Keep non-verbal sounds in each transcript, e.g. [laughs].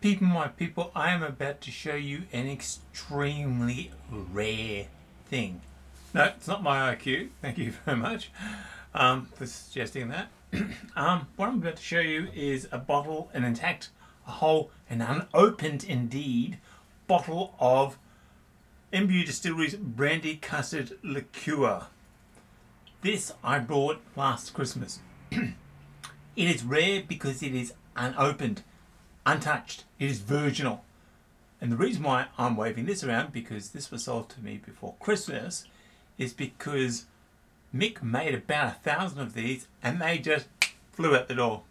People, my people, I am about to show you an extremely rare thing. No, it's not my IQ. Thank you [laughs] very much um, for suggesting that. [clears throat] um, what I'm about to show you is a bottle, an intact, a whole, and unopened indeed, bottle of Imbue Distilleries Brandy Custard Liqueur. This I bought last Christmas. [clears throat] it is rare because it is unopened untouched. It is virginal. And the reason why I'm waving this around, because this was sold to me before Christmas, is because Mick made about a thousand of these and they just flew out the door.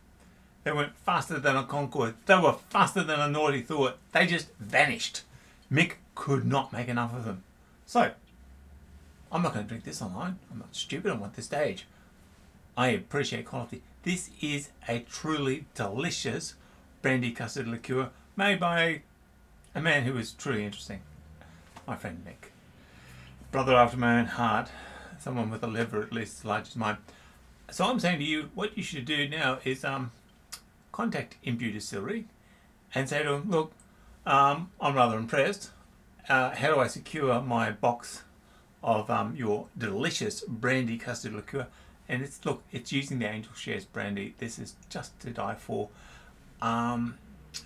They went faster than a Concorde. They were faster than a naughty thought. They just vanished. Mick could not make enough of them. So, I'm not going to drink this online. I'm not stupid. I'm at this stage. I appreciate quality. This is a truly delicious brandy custard liqueur made by a man who is truly interesting. My friend Mick. Brother after my own heart. Someone with a liver at least as large as mine. So I'm saying to you, what you should do now is um, contact Imbue Distillery and say to them, look, um, I'm rather impressed. Uh, how do I secure my box of um, your delicious brandy custard liqueur? And it's look, it's using the Angel Shares brandy. This is just to die for. Um,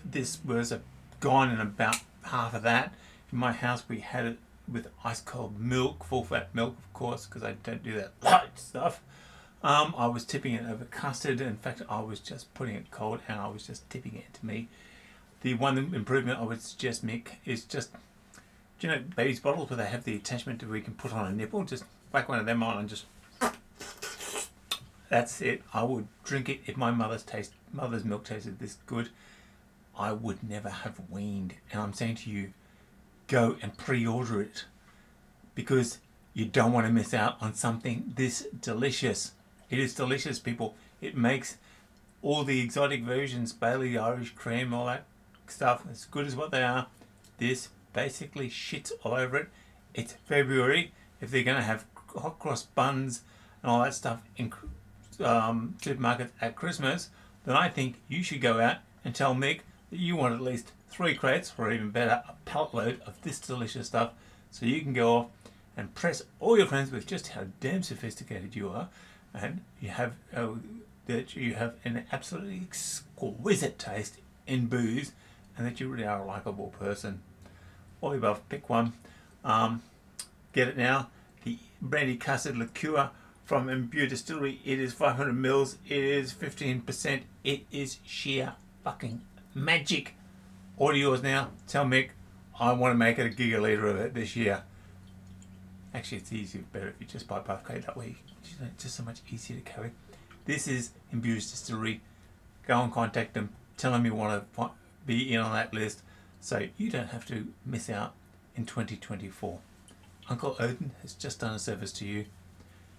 this was a, gone in about half of that. In my house, we had it with ice cold milk, full fat milk, of course, because I don't do that light stuff. Um, I was tipping it over custard. In fact, I was just putting it cold and I was just tipping it to me. The one improvement I would suggest, Mick, is just, do you know, baby's bottles where they have the attachment that we can put on a nipple? Just whack one of them on and just that's it. I would drink it if my mother's taste mother's milk tasted this good. I would never have weaned. And I'm saying to you, go and pre-order it because you don't want to miss out on something this delicious. It is delicious, people. It makes all the exotic versions, Bailey, Irish cream, all that stuff, as good as what they are. This basically shits all over it. It's February. If they're going to have hot cross buns and all that stuff, um, supermarkets at Christmas, then I think you should go out and tell Mick that you want at least three crates, or even better, a pallet load of this delicious stuff, so you can go off and press all your friends with just how damn sophisticated you are, and you have uh, that you have an absolutely exquisite taste in booze, and that you really are a likable person. All the above, pick one. Um, get it now. The brandy custard liqueur from Imbue Distillery. It is 500 mils. It is 15%. It is sheer fucking magic. All yours now. Tell Mick I want to make it a gigaliter of it this year. Actually, it's easier, better if you just buy crate that way. It's just so much easier to carry. This is Imbue's Distillery. Go and contact them. Tell them you want to be in on that list so you don't have to miss out in 2024. Uncle Odin has just done a service to you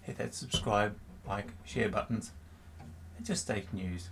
hit that subscribe, like, share buttons, and just stay news.